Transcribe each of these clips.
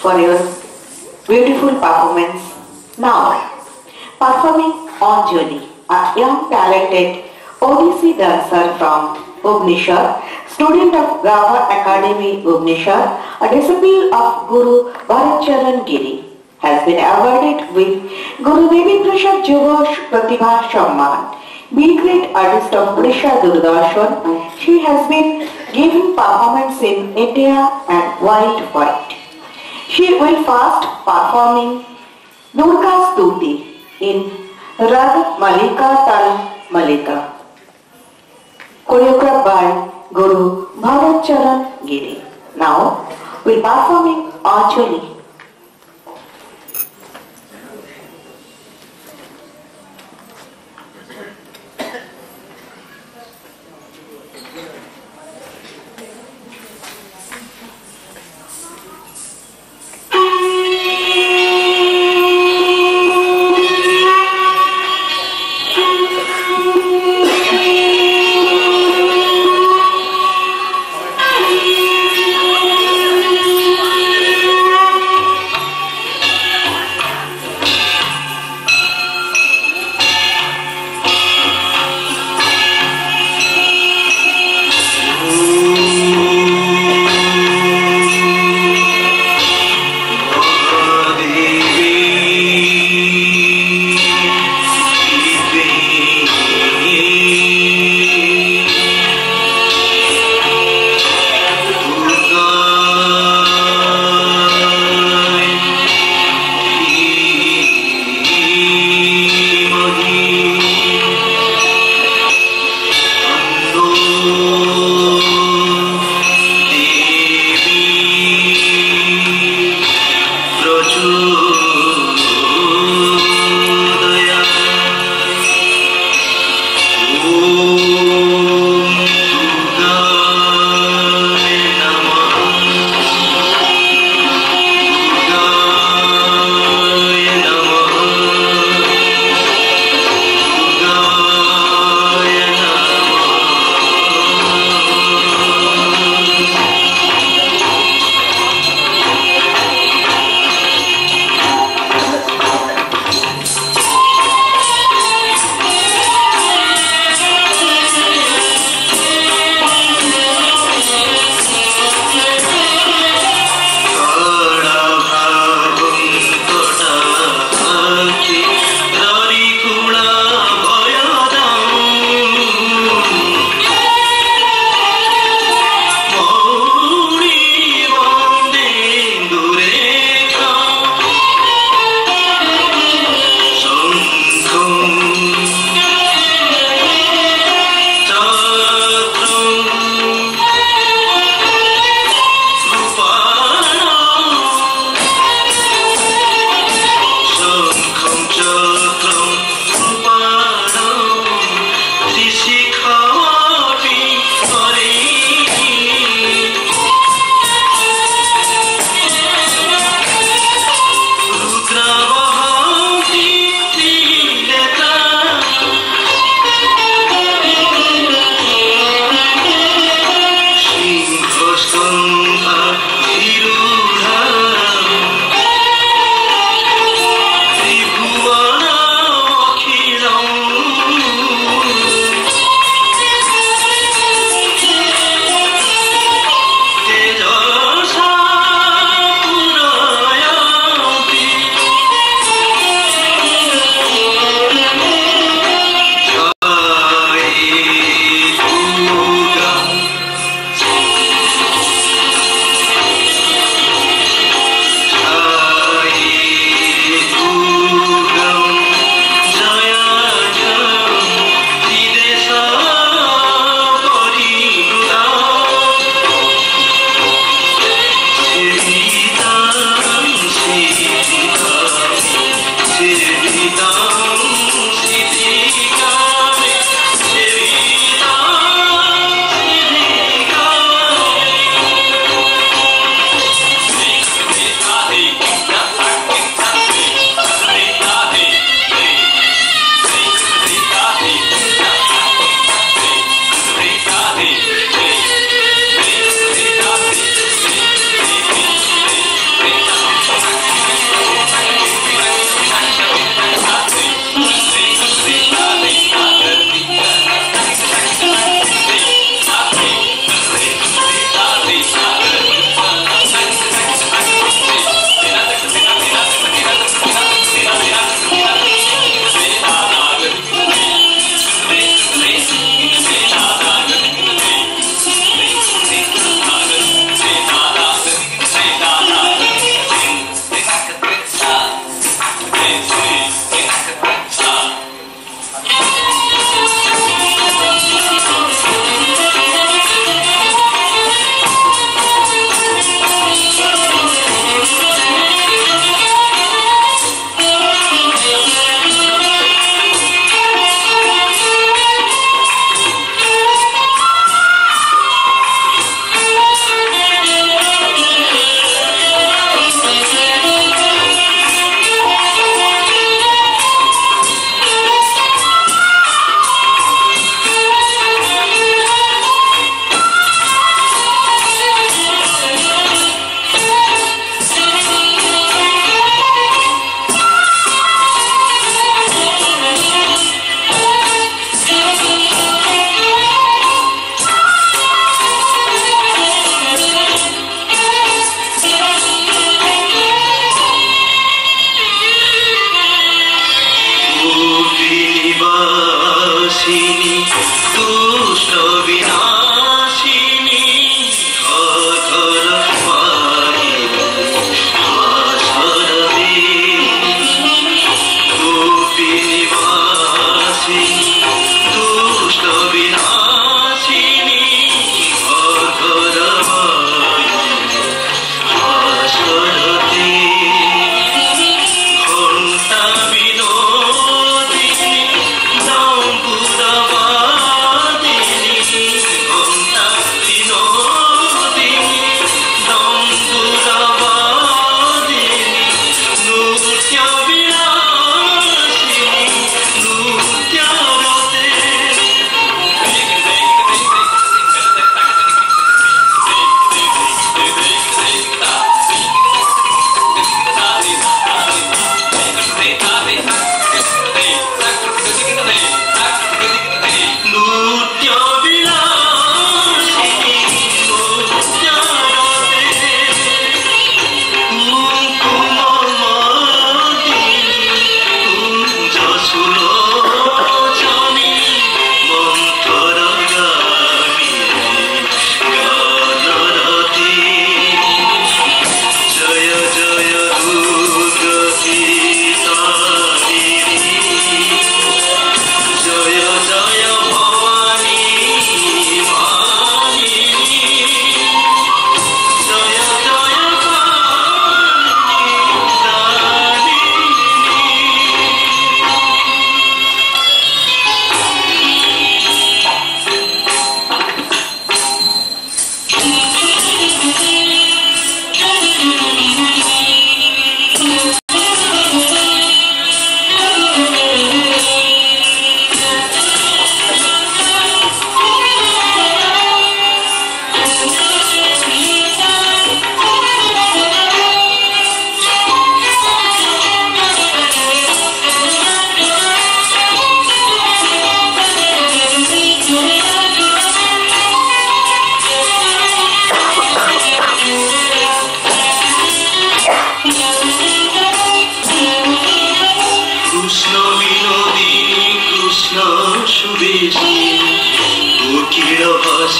For your beautiful performance. Now, performing on Anjali, a young talented Odissi dancer from Bhubaneswar, student of Gava Academy Bhubaneswar, a disciple of Guru Bharatcharan Giri, has been awarded with Guru Devi Prasad Yuva Pratibha Samman. Being great artist of Odisha Doordarshan, she has been giving performance in India and worldwide. She will first performing Durga Stuti in Rag Malika Tal Malika, choreographed by Guru Bharat Charan Giri. Now, we are performing Anjali.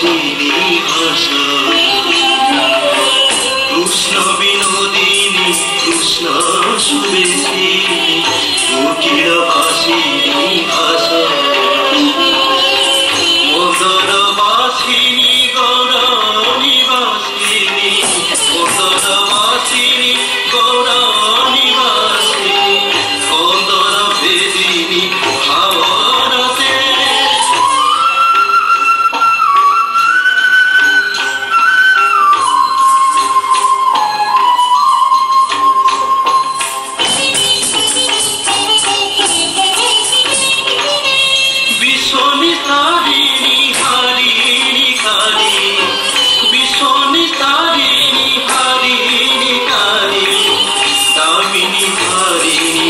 see.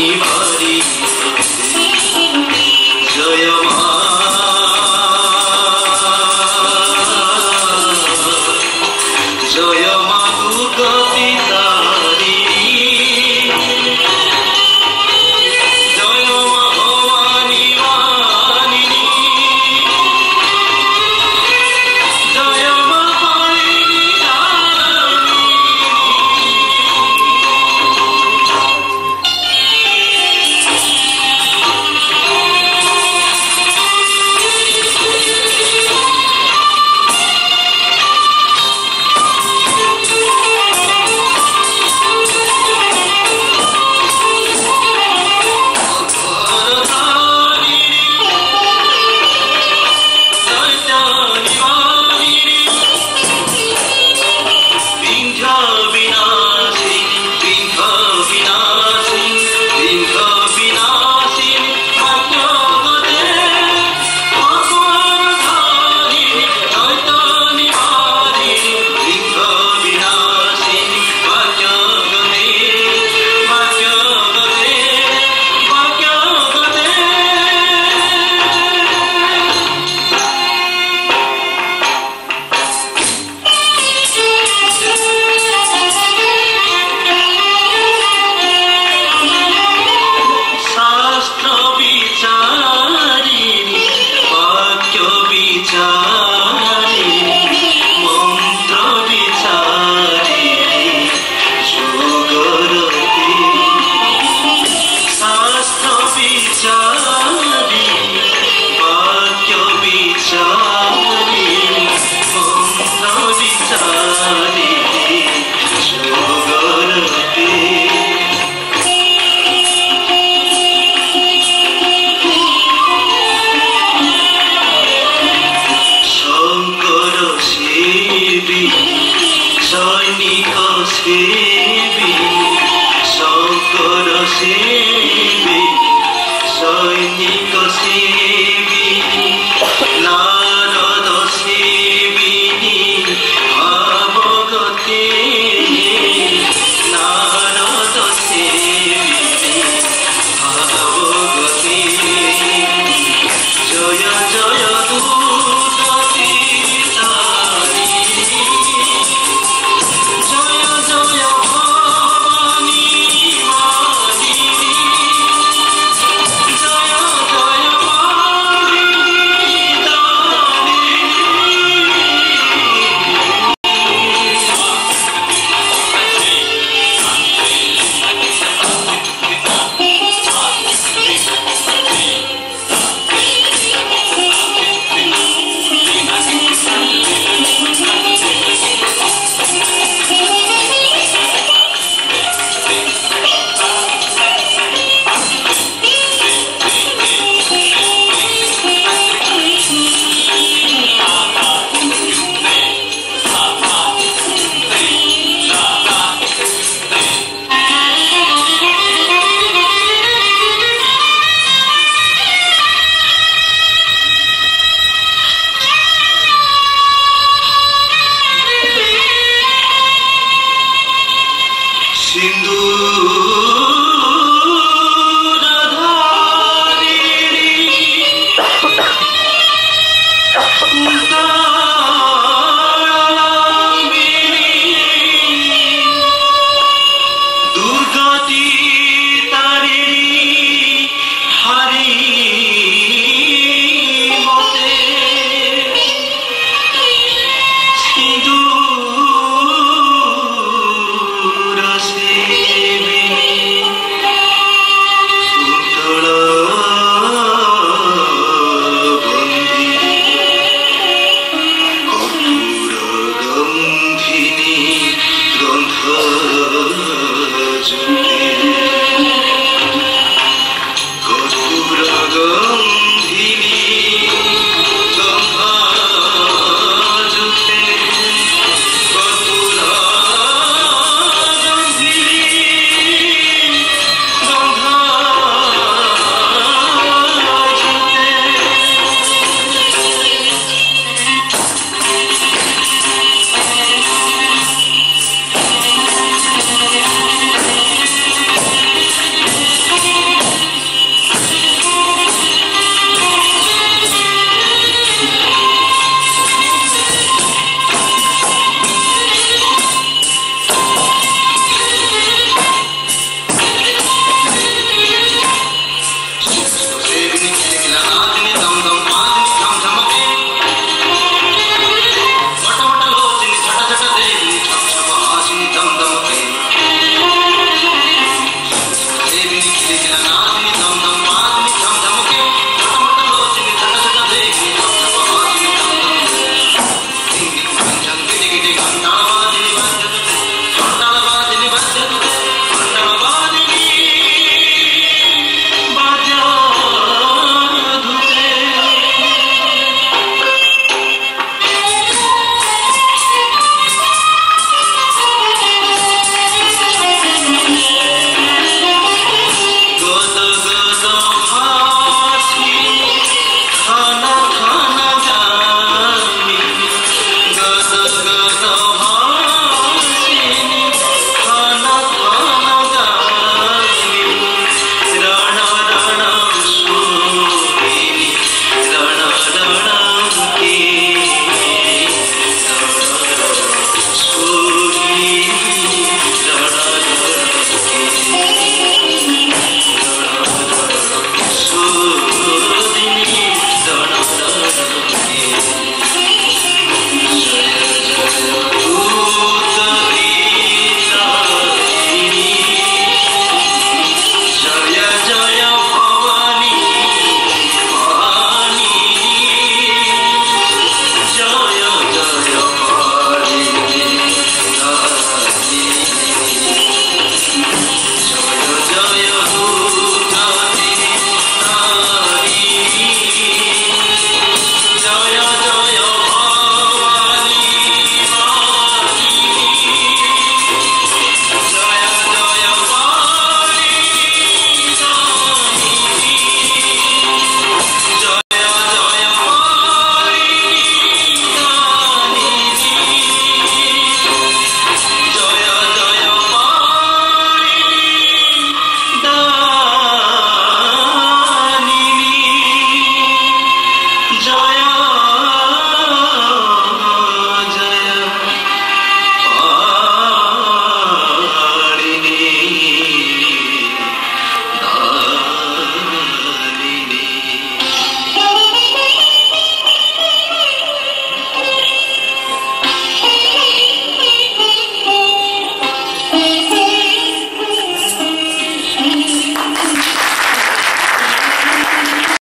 You.